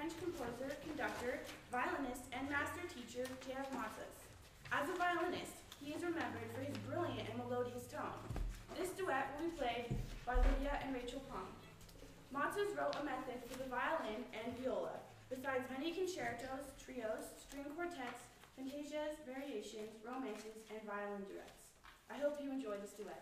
French composer, conductor, violinist, and master teacher J.F. Mazas. As a violinist, he is remembered for his brilliant and melodious tone. This duet will be played by Lydia and Rachel Pong. Mazas wrote a method for the violin and viola, besides many concertos, trios, string quartets, fantasias, variations, romances, and violin duets. I hope you enjoy this duet.